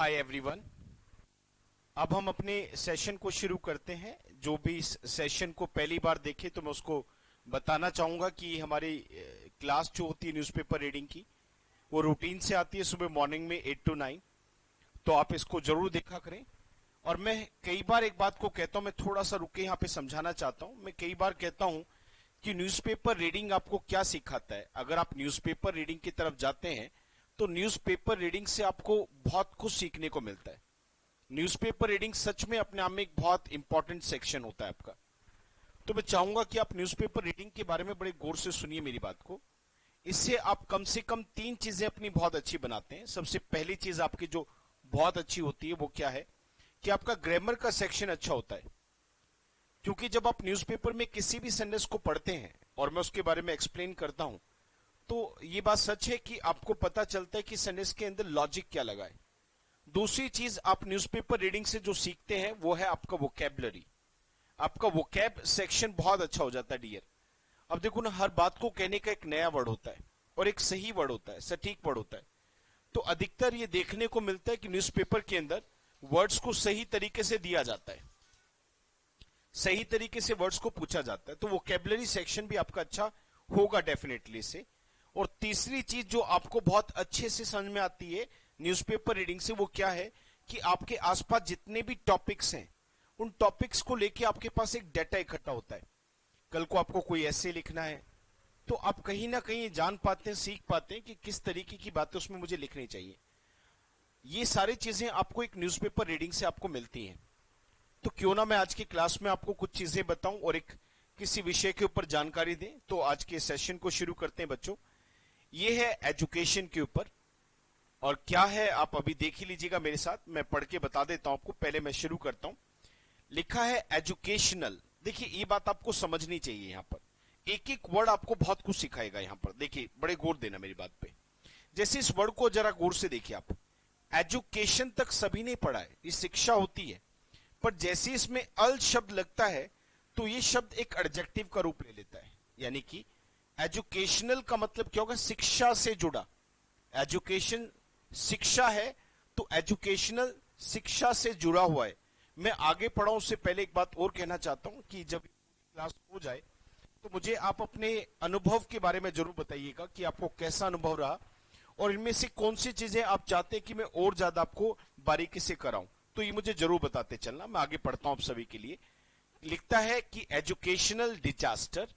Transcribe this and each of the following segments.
Hi everyone अब हम अपने सेशन को शुरू करते हैं। जो भी इस सेशन को पहली बार देखे तो मैं उसको बताना चाहूँगा कि हमारी क्लास जो होती है न्यूज़पेपर रीडिंग की, वो रूटीन से आती है सुबह मॉर्निंग में एट टू नाइन तो आप इसको ज़रूर देखा करें। और मैं कई बार एक बात को कहता हूँ, मैं थोड़ा सा रुके यहाँ पे समझाना चाहता हूँ। मैं कई बार कहता हूँ कि न्यूज़पेपर रीडिंग आपको क्या सिखाता है? अगर आप न्यूज़पेपर रीडिंग की तरफ़ जाते हैं तो न्यूज़पेपर रीडिंग से आपको बहुत कुछ सीखने को मिलता है। न्यूज़पेपर रीडिंग सच में अपने आप में एक बहुत इंपॉर्टेंट सेक्शन होता है आपका। तो मैं चाहूँगा कि आप न्यूज़पेपर रीडिंग के बारे में बड़े गौर से सुनिए मेरी बात को। इससे आप कम से कम तीन चीज़ें अपनी बहुत अच्छी बनाते हैं। सबसे पहली चीज़ आपकी जो बहुत अच्छी होती है वो क्या है? कि आपका ग्रामर का सेक्शन अच्छा होता है। क्योंकि जब आप न्यूज़पेपर में किसी भी सेंटेंस को पढ़ते हैं, और मैं उसके बारे में एक्सप्लेन करता हूँ तो ये बात सच है कि आपको पता चलता है कि सेंटेंस के अंदर लॉजिक क्या लगा है। दूसरी चीज़ आप न्यूज़पेपर रीडिंग से जो सीखते हैं, वो है आपका वोकेबलरी आपका वोकेब सेक्शन बहुत अच्छा हो जाता है डियर अब देखो ना, हर बात को कहने का एक नया वर्ड होता है और एक सही वर्ड होता है, सटीक वर्ड होता है। तो अधिकतर ये देखने को मिलता है कि न्यूज़पेपर के अंदर वर्ड्स को सही तरीके से दिया जाता है। सही तरीके से वर्ड्स को पूछा जाता है तो वोकेबलरी सेक्शन भी आपका अच्छा होगा डेफिनेटली से। और तीसरी चीज़ जो आपको बहुत अच्छे से समझ में आती है न्यूज़पेपर रीडिंग से, वो क्या है कि आपके आसपास जितने भी टॉपिक्स हैं, उन टॉपिक्स को लेके आपके पास एक डाटा इकट्ठा होता है। कल को आपको कोई ऐसे लिखना है तो आप कहीं ना कहीं जान पाते हैं, सीख पाते हैं कि किस तरीके की बातें उसमें मुझे लिखनी चाहिए। ये सारी चीज़ें आपको एक न्यूज़पेपर रीडिंग से आपको मिलती हैं। तो क्यों ना मैं आज की क्लास में आपको कुछ चीज़ें बताऊँ और एक किसी विषय के ऊपर जानकारी दें। तो आज के सेशन को शुरू करते हैं बच्चों। ये है एजुकेशन के ऊपर। और क्या है, आप अभी देख ही लीजिएगा मेरे साथ, मैं पढ़ के बता देता हूँ आपको, पहले मैं शुरू करता हूँ। लिखा है एजुकेशनल देखिए, ये बात आपको समझनी चाहिए यहाँ पर। एक एक वर्ड आपको बहुत कुछ सिखाएगा यहाँ पर। देखिए, बड़े गौर देना मेरी बात पे। जैसे इस वर्ड को जरा गौर से देखिए आप। एजुकेशन तक सभी ने पढ़ा है, ये शिक्षा होती है। पर जैसे इसमें अल शब्द लगता है तो ये शब्द एक एडजेक्टिव का रूप ले लेता है। यानी कि एजुकेशनल का मतलब क्या होगा? शिक्षा से जुड़ा। एजुकेशन शिक्षा है तो एजुकेशनल शिक्षा से जुड़ा हुआ है। मैं आगे पढ़ा उससे पहले एक बात और कहना चाहता हूँ कि जब क्लास हो जाए तो मुझे आप अपने अनुभव के बारे में ज़रूर बताइएगा कि आपको कैसा अनुभव रहा और इनमें से कौन सी चीज़ें आप चाहते हैं कि मैं और ज़्यादा आपको बारीकी से कराऊं। तो ये मुझे ज़रूर बताते चलना, मैं आगे पढ़ता हूँ आप सभी के लिए। लिखता है कि एजुकेशनल डिजास्टर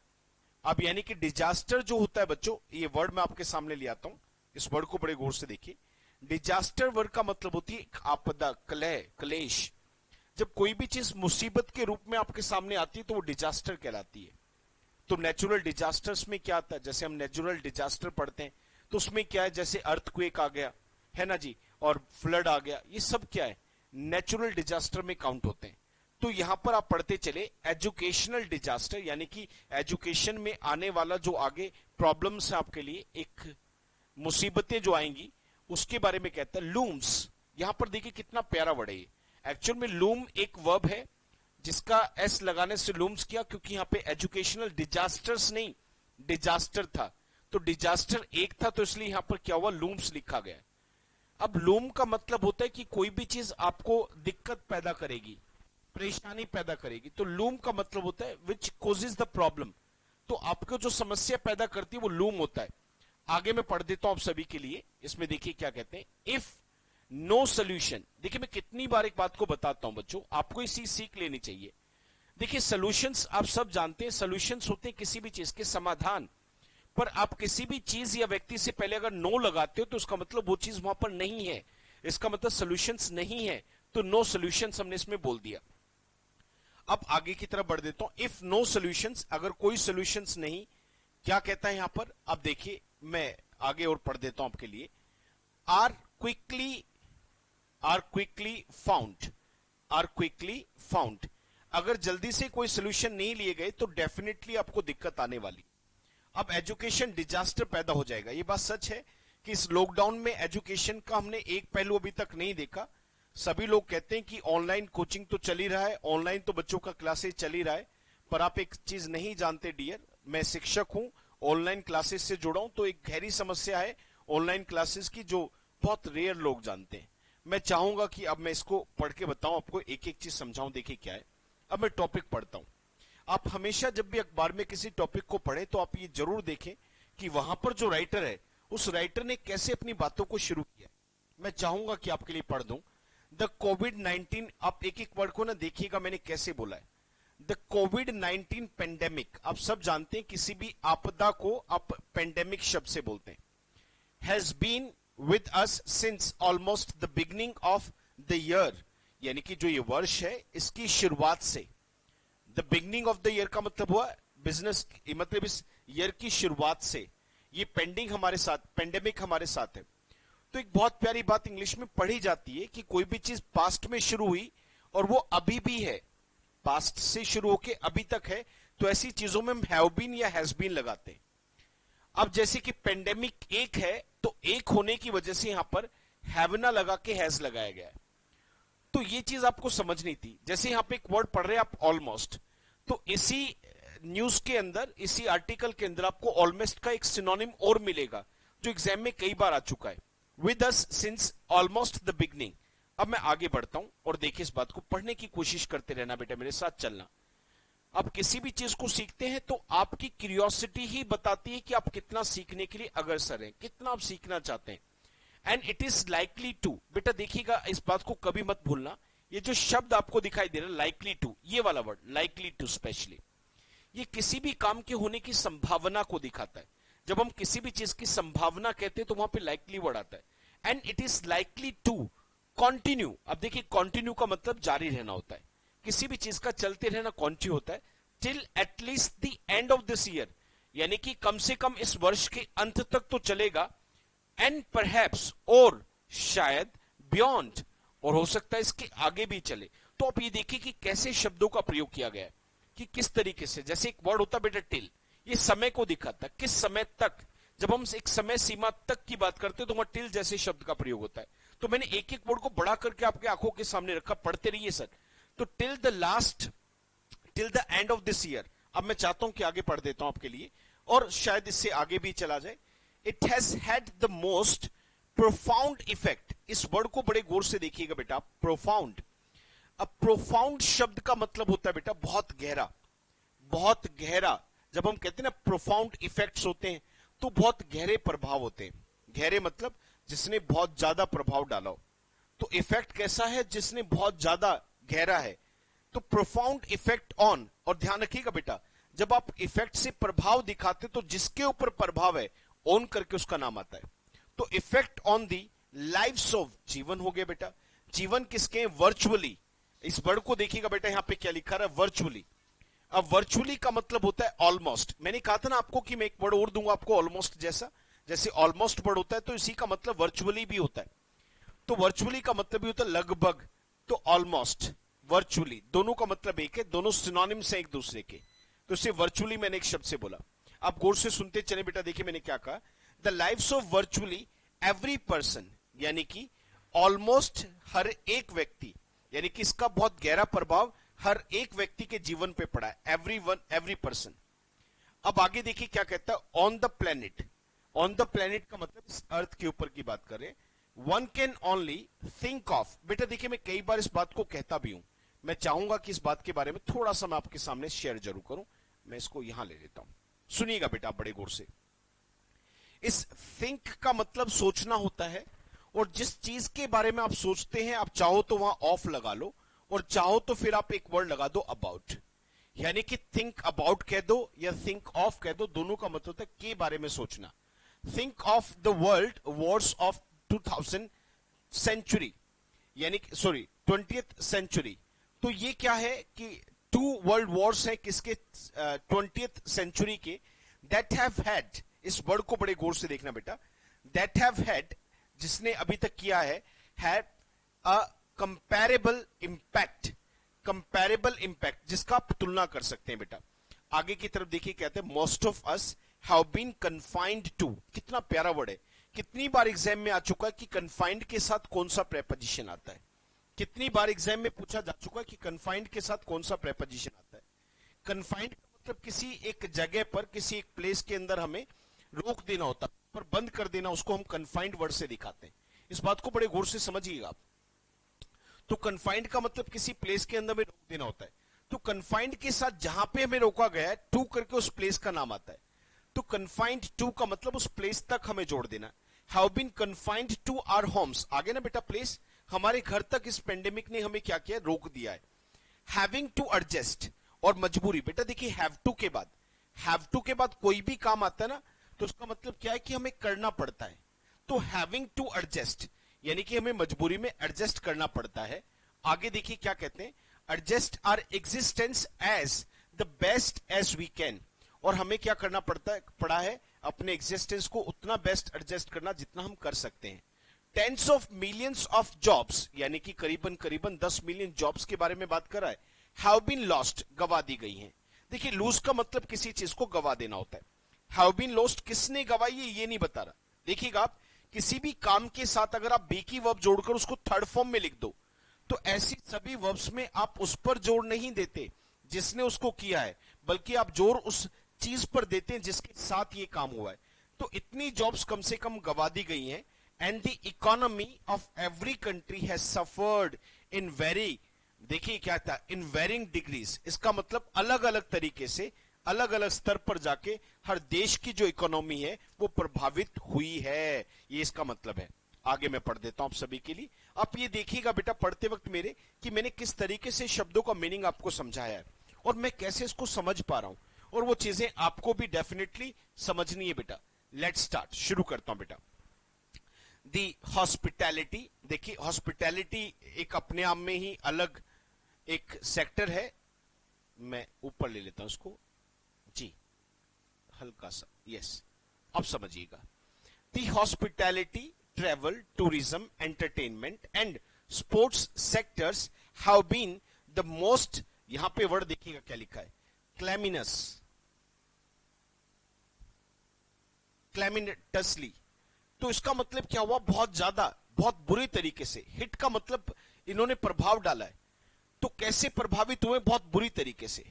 अब यानी कि डिजास्टर जो होता है बच्चों, ये वर्ड मैं आपके सामने ले आता हूँ। इस वर्ड को बड़े गौर से देखिए। डिजास्टर वर्ड का मतलब होती है आपदा, कलह, क्लेश। जब कोई भी चीज़ मुसीबत के रूप में आपके सामने आती है तो वो डिजास्टर कहलाती है। तो नेचुरल डिजास्टर्स में क्या आता है? जैसे हम नेचुरल डिजास्टर पढ़ते हैं तो उसमें क्या है? जैसे अर्थक्वेक आ गया, है ना जी? और फ्लड आ गया, ये सब क्या है? नेचुरल डिजास्टर में काउंट होते हैं। तो यहाँ पर आप पढ़ते चले एजुकेशनल डिजास्टर यानी कि एजुकेशन में आने वाला जो आगे प्रॉब्लम्स है आपके लिए, एक मुसीबतें जो आएँगी, उसके बारे में कहता है लूम्स यहाँ पर देखिए कितना प्यारा वर्ड है एक्चुअल में लूम एक वर्ब है, जिसका एस लगाने से लूम्स किया, क्योंकि यहाँ पे एजुकेशनल डिजास्टर्स नहीं डिजास्टर था। तो डिजास्टर एक था तो इसलिए यहाँ पर क्या हुआ? लूम्स लिखा गया। अब लूम का मतलब होता है कि कोई भी चीज़ आपको दिक्कत पैदा करेगी। परेशानी पैदा करेगी। तो लूम का मतलब होता है विच कोजेज द प्रॉब्लम तो आपको जो समस्या पैदा करती है, वो लूम होता है। आगे मैं पढ़ देता हूँ आप सभी के लिए। इसमें देखिए क्या कहते हैं। इफ़ नो सोल्यूशन देखिए मैं कितनी बार एक बात को बताता हूँ बच्चों, आपको इसी सीख लेनी चाहिए। देखिए सोल्यूशंस आप सब जानते हैं सोल्यूशंस होते हैं किसी भी चीज़ के समाधान। पर आप किसी भी चीज़ या व्यक्ति से पहले अगर नो लगाते हो तो उसका मतलब वो चीज़ वहाँ पर नहीं है। इसका मतलब सोल्यूशंस नहीं है। तो नो सोल्यूशंस हमने इसमें बोल दिया। अब आगे की तरफ़ बढ़ देता हूँ। इफ़ नो सोल्यूशन अगर कोई सोल्यूशन नहीं, क्या कहता है यहाँ पर? अब देखिए, मैं आगे और पढ़ देता हूँ आपके लिए। Are quickly are quickly found are quickly found अगर जल्दी से कोई सोल्यूशन नहीं लिए गए तो डेफिनेटली आपको दिक्कत आने वाली। अब एजुकेशन डिजास्टर पैदा हो जाएगा। ये बात सच है कि इस लॉकडाउन में एजुकेशन का हमने एक पहलू अभी तक नहीं देखा। सभी लोग कहते हैं कि ऑनलाइन कोचिंग तो चल ही रहा है ऑनलाइन तो बच्चों का क्लासेस चल ही रहा है, पर आप एक चीज़ नहीं जानते डियर मैं शिक्षक हूँ ऑनलाइन क्लासेस से जुड़ा हूँ तो एक गहरी समस्या है ऑनलाइन क्लासेस की जो बहुत रेयर लोग जानते हैं। मैं चाहूँगा कि अब मैं इसको पढ़ के बताऊँ, आपको एक एक चीज़ समझाऊं, देखिए क्या है। अब मैं टॉपिक पढ़ता हूँ। आप हमेशा जब भी अखबार में किसी टॉपिक को पढ़े तो आप ये ज़रूर देखें कि वहाँ पर जो राइटर है, उस राइटर ने कैसे अपनी बातों को शुरू किया मैं चाहूँगा कि आपके लिए पढ़ दूँ। द कोविड नाइनटीन आप एक एक वर्ड को ना देखिएगा, मैंने कैसे बोला है। द कोविड नाइनटीन पेंडेमिक आप सब जानते हैं, किसी भी आपदा को आप पेंडेमिक शब्द से बोलते हैं। Been with us since almost the beginning of the year यानी कि जो ये वर्ष है, इसकी शुरुआत से। The beginning of the year का मतलब हुआ बिज़नेस मतलब इस ईयर की शुरुआत से। ये पेंडिंग हमारे साथ पेंडेमिक हमारे साथ है। तो एक बहुत प्यारी बात इंग्लिश में पढ़ी जाती है कि कोई भी चीज़ पास्ट में शुरू हुई और वो अभी भी है। पास्ट से शुरू होके अभी तक है तो ऐसी चीज़ों में हम हैव बीन या हैज़ बीन लगाते हैं। अब जैसे कि पेंडेमिक एक है तो एक होने की वजह से यहाँ पर हैवना लगा के हैज़ लगाया गया है। तो ये चीज़ आपको समझनी थी। जैसे यहाँ पे एक वर्ड पढ़ रहे हैं आप ऑलमोस्ट तो इसी न्यूज़ के अंदर, इसी आर्टिकल के अंदर आपको ऑलमोस्ट का एक सिनोनिम और मिलेगा, जो एग्ज़ाम में कई बार आ चुका है। With us since almost the beginning अब मैं आगे बढ़ता हूँ और देखिए इस बात को पढ़ने की कोशिश करते रहना बेटा, मेरे साथ चलना। आप किसी भी चीज़ को सीखते हैं तो आपकी क्यूरियोसिटी ही बताती है कि आप कितना सीखने के लिए अग्रसर हैं, कितना आप सीखना चाहते हैं। And it is likely to बेटा देखिएगा, इस बात को कभी मत भूलना। ये जो शब्द आपको दिखाई दे रहा है लाइकली टू ये वाला वर्ड लाइकली टू स्पेशली ये किसी भी काम के होने की संभावना को दिखाता है। जब हम किसी भी चीज़ की संभावना कहते हैं तो वहाँ पे लाइकली वर्ड आता है। And it is likely to continue अब देखिए कॉन्टिन्यू का मतलब जारी रहना होता है। किसी भी चीज़ का चलते रहना कॉन्टिन्यू होता है till at least the end of this year यानी कि कम से कम इस वर्ष के अंत तक तो चलेगा। एंड परहैप्स और शायद बियॉन्ड और हो सकता है इसके आगे भी चले। तो आप ये देखिए कि कैसे शब्दों का प्रयोग किया गया है, कि किस तरीके से। जैसे एक वर्ड होता बेटा टिल ये समय को दिखाता है किस समय तक? जब हम एक समय सीमा तक की बात करते हैं तो वहाँ टिल जैसे शब्द का प्रयोग होता है। तो मैंने एक एक वर्ड को बड़ा करके आपके आँखों के सामने रखा, पढ़ते रहिए सर। तो till the last, till the end of this year. अब मैं चाहता हूँ कि आगे पढ़ देता हूँ आपके लिए, और शायद इससे आगे भी चला जाए। It has had the most profound effect इस वर्ड को बड़े गौर से देखिएगा बेटा। प्रोफाउंड अब प्रोफाउंड शब्द का मतलब होता है बेटा, बहुत गहरा। बहुत गहरा। जब हम कहते हैं ना प्रोफाउंड इफेक्ट्स होते हैं तो बहुत गहरे प्रभाव होते हैं। गहरे मतलब जिसने बहुत ज़्यादा प्रभाव डाला हो। तो इफ़ेक्ट कैसा है? जिसने बहुत ज़्यादा गहरा है। तो प्रोफाउंड इफ़ेक्ट ऑन और ध्यान रखिएगा बेटा, जब आप इफ़ेक्ट से प्रभाव दिखाते तो जिसके ऊपर प्रभाव है ऑन करके उसका नाम आता है। तो effect on the life of जीवन हो गया बेटा। जीवन किसके वर्चुअली इस वर्ड को देखिएगा बेटा, यहाँ पे क्या लिखा रहा है? वर्चुअली अब वर्चुअली का मतलब होता है ऑलमोस्ट मैंने कहा था ना आपको कि मैं एक वर्ड और दूँगा आपको ऑलमोस्ट जैसा. जैसे ऑलमोस्ट वर्ड होता है तो इसी का मतलब वर्चुअली भी होता है. तो वर्चुअली का मतलब भी होता है लगभग. तो ऑलमोस्ट वर्चुअली दोनों का मतलब एक है, दोनों सिनोनिम्स है एक दूसरे के. तो इसे वर्चुअली मैंने एक शब्द से बोला. आप गौर से सुनते चले बेटा, देखिए मैंने क्या कहा. The life of virtually every person यानी कि ऑलमोस्ट हर एक व्यक्ति, यानी कि इसका बहुत गहरा प्रभाव हर एक व्यक्ति के जीवन पे पड़ा है एवरी वन एवरी पर्सन अब आगे देखिए क्या कहता है on the planet on the planet का मतलब इस अर्थ के ऊपर की बात करें one can only think of बेटा देखिए मैं कई बार इस बात को कहता भी हूँ। मैं चाहूँगा कि इस बात के बारे में थोड़ा सा मैं आपके सामने शेयर ज़रूर करूँ। मैं इसको यहाँ ले लेता हूँ। सुनिएगा बेटा बड़े गौर से। इस थिंक का मतलब सोचना होता है, और जिस चीज़ के बारे में आप सोचते हैं, आप चाहो तो वहाँ ऑफ़ लगा लो और चाहो तो फिर आप एक वर्ड लगा दो अबाउट यानी कि थिंक अबाउट कह दो या थिंक ऑफ़ कह दो, दोनों का मतलब है के बारे में सोचना. Think of the world wars of two thousand century यानी सॉरी ट्वेंटी सेंचुरी तो ये क्या है कि टू वर्ल्ड वॉर्स हैं किसके ट्वेंटी सेंचुरी के? दैट हैव हैड इस वर्ड को बड़े गौर से देखना बेटा. दैट हैव हैड जिसने अभी तक किया है had comparable impact comparable impact जिसका आप तुलना कर सकते हैं बेटा। आगे की तरफ़ देखिए कहते हैं most of us have been confined to कितना प्यारा वर्ड है, कितनी बार एग्ज़ाम में आ चुका है कि कन्फाइंड के साथ कौन सा प्रेपोजिशन आता है? कितनी बार एग्ज़ाम में पूछा जा चुका है कि कन्फाइंड के साथ कौन सा प्रेपोजिशन आता है? कन्फाइंड का मतलब किसी एक जगह पर, किसी एक प्लेस के अंदर हमें रोक देना होता है, पर बंद कर देना, उसको हम कन्फाइंड वर्ड से दिखाते हैं। इस बात को बड़े गौर से समझिएगा तो कन्फाइंड का मतलब किसी प्लेस के अंदर में रोक देना होता है। तो कन्फाइंड के साथ जहाँ पे हमें रोका गया है टू करके उस प्लेस का नाम आता है। तो कन्फाइंड टू का मतलब उस प्लेस तक हमें जोड़ देना have been confined to our homes आगे ना बेटा प्लेस हमारे घर तक इस पेंडेमिक ने हमें क्या किया रोक दिया है। हैविंग टू एडजस्ट और मजबूरी। बेटा, देखिए हैव टू के बाद। हैव टू के बाद कोई भी काम आता है ना तो उसका मतलब क्या है कि हमें करना पड़ता है। तो हैविंग टू एडजस्ट यानी कि हमें मजबूरी में एडजस्ट करना पड़ता है। आगे देखिए क्या कहते हैं। Adjust our existence as the best as we can और हमें क्या करना पड़ता है, पड़ा है? अपने एग्जिस्टेंस को उतना बेस्ट एडजस्ट करना जितना हम कर सकते हैं। Tens of millions of jobs यानी कि करीबन करीबन 10 मिलियन जॉब्स के बारे में बात कर रहा है हैव बीन लॉस्ट गवा दी गई हैं। देखिए लूज का मतलब किसी चीज़ को गवा देना होता है। हैव बीन लॉस्ट किसने गवाई है, ये नहीं बता रहा। देखिएगा आप किसी भी काम के साथ अगर आप बी की वर्ब जोड़कर उसको थर्ड फॉर्म में लिख दो तो ऐसी सभी वर्ब्स में आप उस पर जोड़ नहीं देते जिसने उसको किया है, बल्कि आप ज़ोर उस चीज़ पर देते हैं जिसके साथ ये काम हुआ है। तो इतनी जॉब्स कम से कम गवा दी गई हैं and the economy of every country has suffered in very देखिए क्या था इन वेरिंग डिग्रीज इसका मतलब अलग अलग तरीके से अलग अलग स्तर पर जाके हर देश की जो इकोनॉमी है, वो प्रभावित हुई है। ये इसका मतलब है। आगे मैं पढ़ देता हूँ आप सभी के लिए। आप ये देखिएगा बेटा, पढ़ते वक्त मेरे, कि मैंने किस तरीके से शब्दों का मीनिंग आपको समझाया है। और मैं कैसे इसको समझ पा रहा हूँ। और वो चीज़ें आपको भी डेफिनेटली समझनी है बेटा। लेट स्टार्ट शुरू करता हूँ बेटा। दी हॉस्पिटैलिटी देखिए हॉस्पिटैलिटी एक अपने आप में ही अलग एक सेक्टर है। मैं ऊपर ले लेता हूँ उसको जी, हल्का सा यस अब समझिएगा। The hospitality travel tourism entertainment and sports sectors have been the most यहाँ पे वर्ड देखिएगा क्या लिखा है क्लैमिनस क्लैमिनटसली तो इसका मतलब क्या हुआ? बहुत ज़्यादा, बहुत बुरी तरीके से। हिट का मतलब इन्होंने प्रभाव डाला है। तो कैसे प्रभावित हुए? बहुत बुरी तरीके से।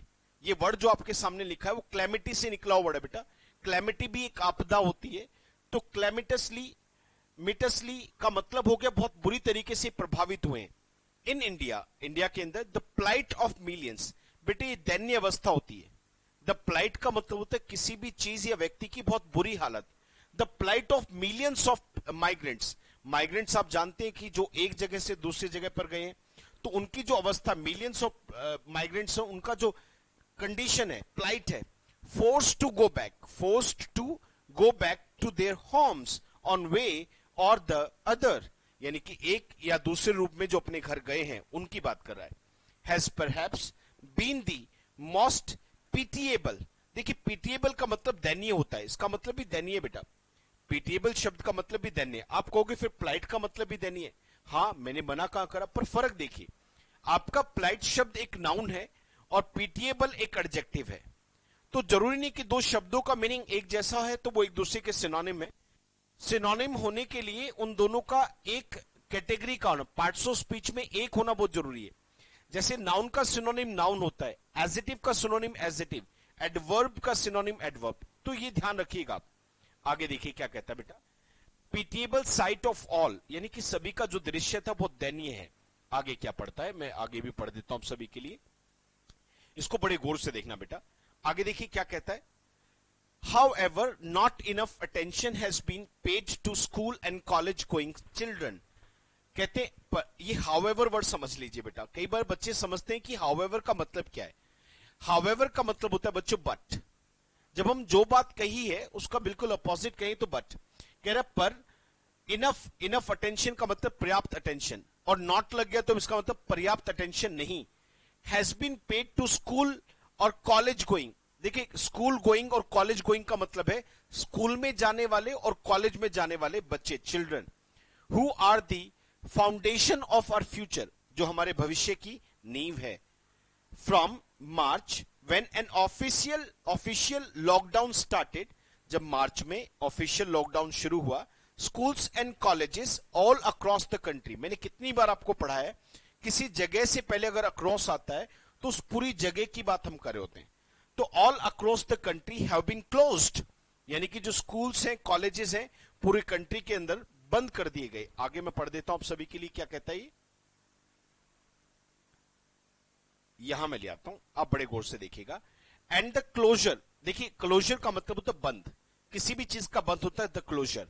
ये वर्ड जो आपके सामने लिखा है, वो क्लैमिटी से निकला हुआ वर्ड है बेटा। क्लैमिटी भी एक आपदा होती है। तो क्लैमिटसली मिटसली का मतलब हो गया बहुत बुरी तरीके से प्रभावित हुए इन इंडिया इंडिया के अंदर द प्लाइट ऑफ़ मिलियंस बेटे ये दैन्य अवस्था होती है। द प्लाइट का मतलब होता है किसी भी चीज़ या व्यक्ति की बहुत बुरी हालत। The plight of millions of migrants migrants आप जानते हैं कि जो एक जगह से दूसरी जगह पर गए हैं तो उनकी जो अवस्था मिलियंस ऑफ़ माइग्रेंट्स है, उनका जो कंडीशन है प्लाइट है forced to go back forced to go back to their homes on way और द अदर यानी कि एक या दूसरे रूप में जो अपने घर गए हैं, उनकी बात कर रहा है। Has perhaps been the most pitiable देखिए पीटीएबल का मतलब दैनीय होता है। इसका मतलब भी दैनीय बेटा। पीटीएबल शब्द का मतलब भी दैनीय आप कहोगे फिर प्लाइट का मतलब भी दैनीय हाँ। मैंने मना कहा करा, पर फ़र्क देखिए। आपका प्लाइट शब्द एक नाउन है और पीटीएबल एक एडजेक्टिव है। तो ज़रूरी नहीं कि दो शब्दों का मीनिंग एक जैसा है तो वो एक दूसरे के सिनोनिम है। सिनोनिम होने के लिए उन दोनों का एक कैटेगरी का होना पार्ट्स ऑफ़ स्पीच में एक होना बहुत ज़रूरी है। जैसे नाउन का सिनोनिम नाउन होता है एजेटिव का सिनोनिम एजेटिव एडवर्ब का सिनोनिम एडवर्ब तो ये ध्यान रखिएगा आप। आगे देखिए क्या कहता है बेटा। पीटिएबल साइट ऑफ़ ऑल यानी कि सभी का जो दृश्य था बहुत दयनीय है। आगे क्या पढ़ता है? मैं आगे भी पढ़ देता हूँ सभी के लिए। इसको बड़े गौर से देखना बेटा। आगे देखिए क्या कहता है। However not enough attention has been paid to school and college going children कहते ये हाउ एवर वर्ड समझ लीजिए बेटा। कई बार बच्चे समझते हैं कि एवर का मतलब क्या है। एवर का मतलब होता है बच्चों बट जब हम जो बात कही है, उसका बिल्कुल अपोजिट कहें तो बट कह रहा पर इनफ इनफ अटेंशन का मतलब पर्याप्त अटेंशन और नॉट लग गया तो इसका मतलब पर्याप्त अटेंशन नहीं. Has been paid to school और कॉलेज गोइंग देखिए स्कूल गोइंग और कॉलेज गोइंग का मतलब है स्कूल में जाने वाले और कॉलेज में जाने वाले बच्चे children who are the foundation of our future जो हमारे भविष्य की नींव है। From March when an official official lockdown started जब मार्च में ऑफिशियल लॉकडाउन शुरू हुआ schools and colleges all across the country मैंने कितनी बार आपको पढ़ा है किसी जगह से पहले अगर अक्रॉस आता है तो उस पूरी जगह की बात हम कर रहे होते हैं। तो all across the country have been closed यानी कि जो स्कूल्स हैं कॉलेजेस हैं, पूरे कंट्री के अंदर बंद कर दिए गए। आगे मैं पढ़ देता हूँ आप सभी के लिए क्या कहता है यहाँ मैं ले आता हूँ, आप बड़े गौर से देखिएगा। एंड द क्लोजर देखिए क्लोजर का मतलब होता है बंद। किसी भी चीज़ का बंद होता है the closure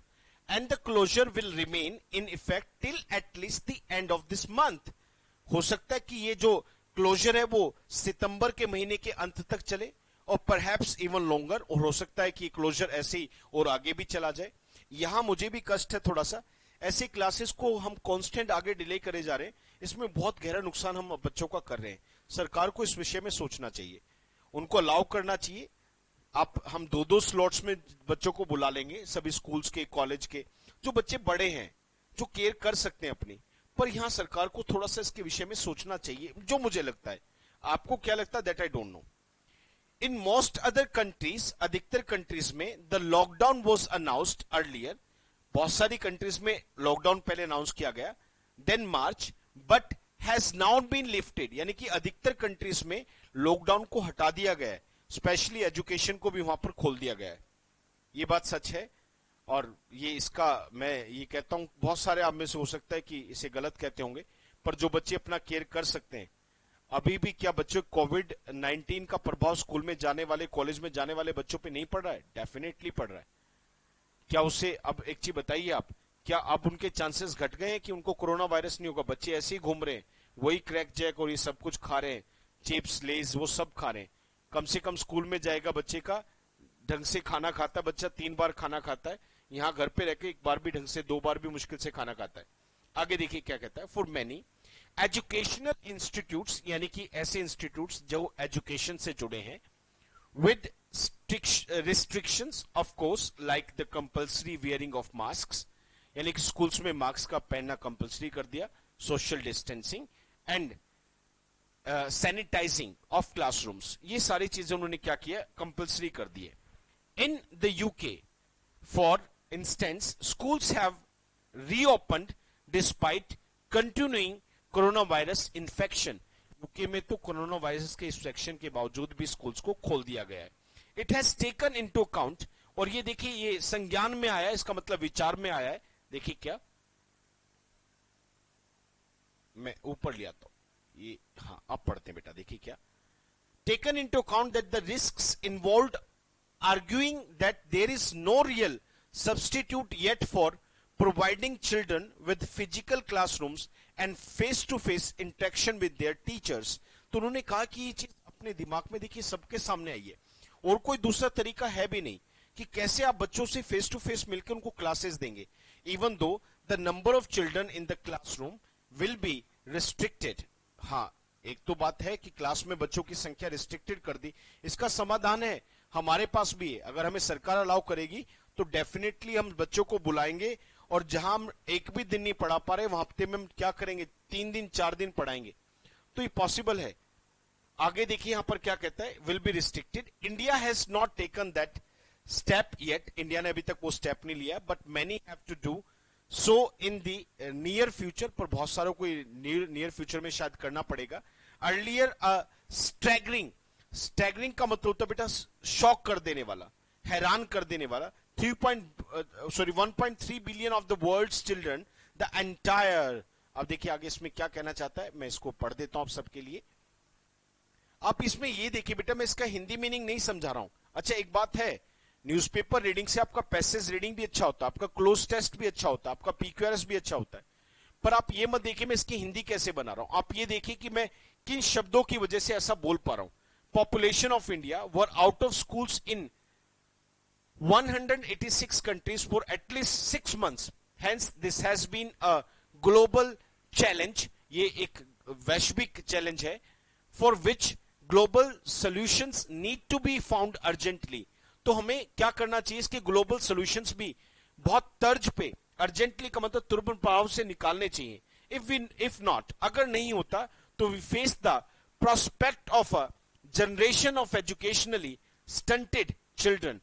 and the closure will remain in effect till at least the end of this month हो सकता है कि ये जो क्लोजर है वो सितंबर के महीने के अंत तक चले और परहैप्स इवन लॉन्गर और हो सकता है कि क्लोजर ऐसे ही और आगे भी चला जाए। यहाँ मुझे भी कष्ट है थोड़ा सा ऐसे क्लासेस को हम कांस्टेंट आगे डिले करे जा रहे हैं। इसमें बहुत गहरा नुकसान हम बच्चों का कर रहे हैं। सरकार को इस विषय में सोचना चाहिए। उनको अलाउ करना चाहिए। आप, हम दो दो स्लॉट्स में बच्चों को बुला लेंगे, सभी स्कूल्स के कॉलेज के, जो बच्चे बड़े हैं, जो केयर कर सकते हैं अपनी। पर यहाँ सरकार को थोड़ा सा इसके विषय में सोचना चाहिए, जो मुझे लगता है। आपको क्या लगता है? That I don't know in most other countries अधिकतर कंट्रीज़ में the lockdown was announced earlier बहुत सारी कंट्रीज़ में लॉकडाउन पहले अनाउंस किया गया than March but has now been lifted यानी कि अधिकतर कंट्रीज़ में लॉकडाउन को हटा दिया गया है। स्पेशली एजुकेशन को भी वहाँ पर खोल दिया गया है। ये बात सच है? और ये इसका, मैं ये कहता हूँ, बहुत सारे आप में से हो सकता है कि इसे गलत कहते होंगे, पर जो बच्चे अपना केयर कर सकते हैं। अभी भी क्या बच्चों कोविड 19 का प्रभाव स्कूल में जाने वाले कॉलेज में जाने वाले बच्चों पे नहीं पड़ रहा है? डेफिनेटली पड़ रहा है। क्या उसे, अब एक चीज़ बताइए आप, क्या अब उनके चांसेस घट गए हैं कि उनको कोरोना वायरस नहीं होगा? बच्चे ऐसे ही घूम रहे हैं, वही क्रैक जैक और ये सब कुछ खा रहे हैं चिप्स लेज वो सब खा रहे हैं। कम से कम स्कूल में जाएगा बच्चे का, ढंग से खाना खाता है बच्चा तीन बार खाना खाता है यहाँ घर पे रहकर एक बार भी ढंग से, दो बार भी मुश्किल से खाना खाता है। आगे देखिए क्या कहता है। फॉर मैनी एजुकेशनल इंस्टीट्यूट्स यानी कि ऐसे इंस्टीट्यूट्स जो एजुकेशन से जुड़े हैं with restrictions of course like the compulsory wearing of mask यानी कि स्कूल्स में मास्क का पहनना कंपल्सरी कर दिया social distancing and sanitizing of classrooms ये सारी चीज़ें उन्होंने क्या किया? कंपल्सरी कर दिए। In the UK for schools have reopened despite continuing corona virus infection UK में तो कोरोना वायरस के इन्फेक्शन के बावजूद भी स्कूल्स को खोल दिया गया है। It has taken into account और ये देखिए, ये संज्ञान में आया इसका मतलब विचार में आया है। देखिए क्या? मैं ऊपर लिया तो। ये हाँ अब पढ़ते हैं बेटा, देखिए क्या? Taken into account that the risk involve arguing that there is no real substitute yet for providing children with physical classrooms and face to face interaction with their teachers तो उन्होंने कहा कि ये चीज़ अपने दिमाग में देखिए, सबके सामने आई है। और कोई दूसरा तरीका है भी नहीं कि कैसे आप बच्चों से फेस टू फेस मिलकर उनको क्लासेस देंगे। Even though the number of children in the classroom will be restricted हाँ एक तो बात है कि क्लास में बच्चों की संख्या रिस्ट्रिक्टेड कर दी। इसका समाधान है, हमारे पास भी है। अगर हमें सरकार अलाउ करेगी तो डेफिनेटली हम बच्चों को बुलाएँगे और जहाँ हम एक भी दिन नहीं पढ़ा पा रहे, वहाँ हफ़्ते में हम क्या करेंगे? तीन दिन, चार दिन पढ़ाएँगे। तो ये पॉसिबल है। आगे देखिए यहाँ पर क्या कहता है will be restricted India has not taken that step yet India ने अभी तक वो स्टेप नहीं लिया but many have to do so in the near future पर बहुत सारों को नियर फ्यूचर में शायद करना पड़ेगा। अर्लियर स्टैगरिंग स्टैगरिंग का मतलब होता बेटा शॉक कर देने वाला, हैरान कर देने वाला। 3 point uh, sorry 1.3 billion of the world's children the entire अब देखिए आगे इसमें क्या कहना चाहता है मैं इसको पढ़ देता हूँ आप सबके लिए। आप इसमें ये देखिए बेटा मैं इसका हिंदी मीनिंग नहीं समझा रहा हूँ। अच्छा एक बात है न्यूज़पेपर रीडिंग से आपका पैसेज रीडिंग भी अच्छा होता है आपका क्लोज टेस्ट भी अच्छा होता है आपका पीक्यूआरएस भी अच्छा होता है। पर आप ये मत देखिए मैं इसकी हिंदी कैसे बना रहा हूँ। आप ये देखिए कि मैं किन शब्दों की वजह से ऐसा बोल पा रहा हूँ। Population of India were out of schools in 186 countries for at least six months. Hence, this has been a global challenge. ये एक वैश्विक चैलेंज है for which global solutions need to be found urgently तो हमें क्या करना चाहिए इसके ग्लोबल सॉल्यूशंस भी बहुत तर्ज पे अर्जेंटली का मतलब तुरंत प्रभाव से निकालने चाहिए इफ़ वी इफ़ नॉट अगर नहीं होता तो we face the prospect of a generation of educationally stunted children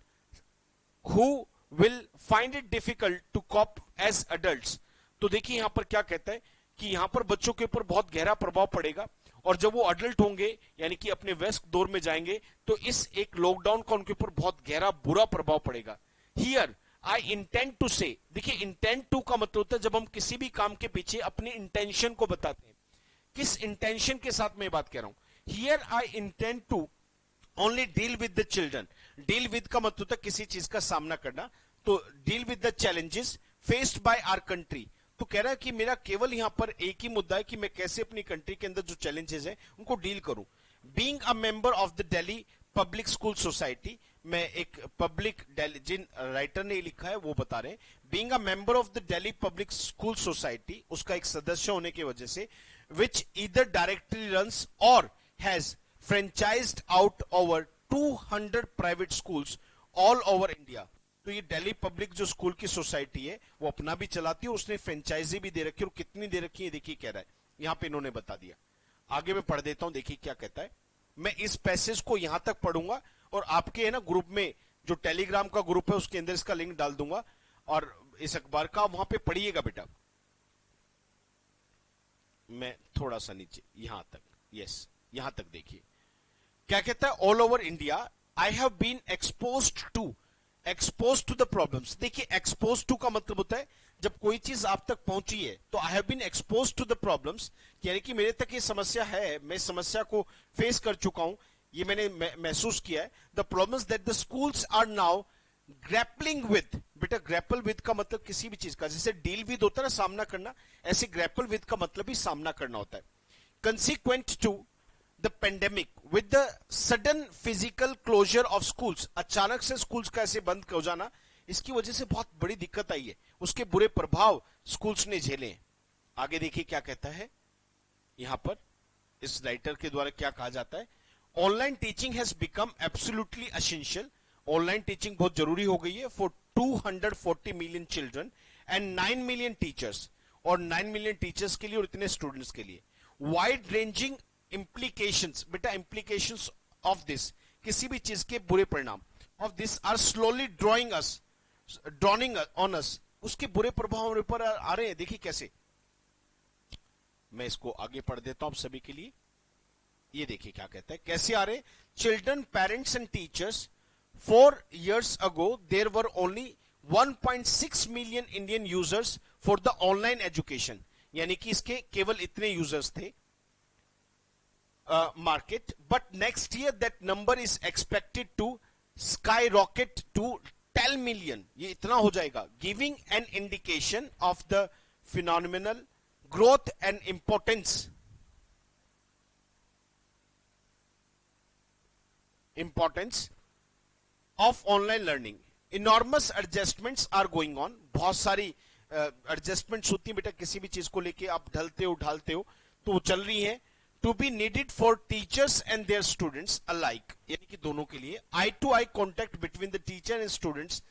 who will find it difficult to cope as adult तो देखिए यहाँ पर क्या कहता है कि यहाँ पर बच्चों के ऊपर बहुत गहरा प्रभाव पड़ेगा और जब वो अडल्ट होंगे, यानी कि अपने व्यस्क दौर में जाएँगे तो इस एक लॉकडाउन का उनके ऊपर बहुत गहरा बुरा प्रभाव पड़ेगा। हियर आई इंटेंट टू से देखिए इंटेंट टू का मतलब होता है जब हम किसी भी काम के पीछे अपनी इंटेंशन को बताते हैं। किस इंटेंशन के साथ मैं बात कह रहा हूँ? Here I intend to only deal with the children deal with का मतलब होता किसी चीज़ का सामना करना तो deal with the challenges faced by our country तो कह रहा है कि मेरा केवल यहाँ पर एक ही मुद्दा है कि मैं कैसे अपनी कंट्री के अंदर जो चैलेंजेस हैं उनको डील करूँ being a member of the Delhi public school society मैं एक पब्लिक जिन राइटर ने लिखा है वो बता रहे हैं being a member of the Delhi public school society उसका एक सदस्य होने की वजह से विच इधर डायरेक्टली रन और has franchised out over 200 private schools all over India तो ये दिल्ली पब्लिक जो स्कूल की सोसाइटी है, वो अपना भी चलाती है उसने फ्रेंचाइजी भी दे रखी है और कितनी दे रखी है देखिए कह रहा है। यहाँ पे इन्होंने बता दिया। आगे मैं पढ़ देता हूँ, देखिए क्या कहता है। मैं इस पैसेज को यहाँ तक पढ़ूँगा और आपके, है ना ग्रुप में जो टेलीग्राम का ग्रुप है, उसके अंदर इसका लिंक डाल दूँगा। और इस अखबार का वहाँ पे पढ़िएगा बेटा। मैं थोड़ा सा नीचे, यहाँ तक यस यहाँ तक देखिए। क्या कहता है? All over India I have been exposed to exposed to the problems देखिए एक्सपोज टू का मतलब होता है, जब कोई चीज़ आप तक पहुँची है तो I have been exposed to the problems यानी कि मेरे तक ये समस्या है, मैं समस्या को फेस कर चुका हूँ, ये मैंने महसूस किया है। The problems that the schools are now grappling with बेटा ग्रैपल विद का मतलब किसी भी चीज़ का, जैसे डील विद होता है ना, सामना करना, ऐसे ग्रैपल विद का मतलब भी सामना करना होता है। Consequent to the pandemic with the sudden physical closure of schools अचानक से स्कूल्स का ऐसे बंद हो जाना, इसकी वजह से बहुत बड़ी दिक्कत आई है। उसके बुरे प्रभाव स्कूल्स ने झेले आगे देखिए क्या कहता है। यहाँ पर इस राइटर के द्वारा क्या कहा जाता है। Online teaching has become absolutely essential online teaching बहुत ज़रूरी हो गई है for 240 million children and 9 million teachers और 9 मिलियन टीचर्स के लिए और इतने स्टूडेंट्स के लिए। वाइड रेंजिंग implications बेटा implications ऑफ़ दिस किसी भी चीज़ के बुरे परिणाम of this are slowly drawing us drawing on us, उसके बुरे प्रभाव हमारे ऊपर आ रहे हैं, देखिए कैसे। मैं इसको आगे पढ़ देता हूँ आप सभी के लिए। ये देखिए क्या कहता है, कैसे आ रहे children parents and teachers four years ago there were only 1.6 million Indian users for the online education यानी कि इसके केवल इतने यूज़र्स थे uh, market, but next year that number is expected to skyrocket to 10 million. ये इतना हो जाएगा. Giving an indication of the phenomenal growth and importance. Importance of online learning. Enormous adjustments are going on. बहुत सारी adjustments uh, होती है बेटा किसी भी चीज़ को लेके आप ढलते हो ढालते हो तो वो चल रही है to be needed for teachers and their students alike यानी कि दोनों के लिए eye to eye contact between the teacher and students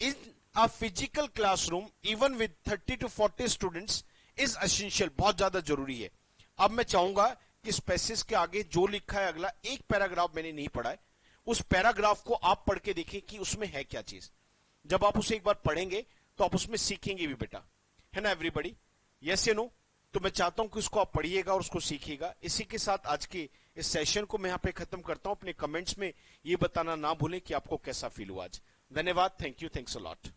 in a physical classroom even with 30 to 40 students is essential बहुत ज़्यादा ज़रूरी है। अब मैं चाहूँगा कि स्पेसिस के आगे जो लिखा है, अगला एक पैराग्राफ मैंने नहीं पढ़ा है, उस पैराग्राफ को आप पढ़ के देखें कि उसमें है क्या चीज़। जब आप उसे एक बार पढ़ेंगे तो आप उसमें सीखेंगे भी बेटा। है ना एवरीबडी यस यू नो तो मैं चाहता हूँ कि उसको आप पढ़िएगा और उसको सीखिएगा। इसी के साथ आज के इस सेशन को मैं यहाँ पे खत्म करता हूँ। अपने कमेंट्स में ये बताना ना भूलें कि आपको कैसा फील हुआ आज। धन्यवाद। Thank you thanks a lot